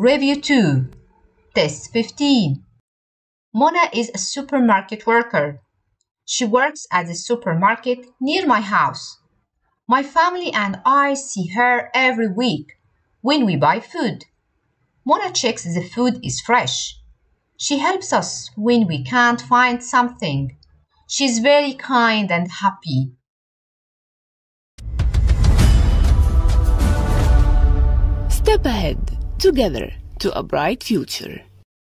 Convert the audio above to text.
Review 2 Test 15 Mona is a supermarket worker. She works at the supermarket near my house. My family and I see her every week when we buy food. Mona checks the food is fresh. She helps us when we can't find something. She's very kind and happy. Step ahead together to a bright future.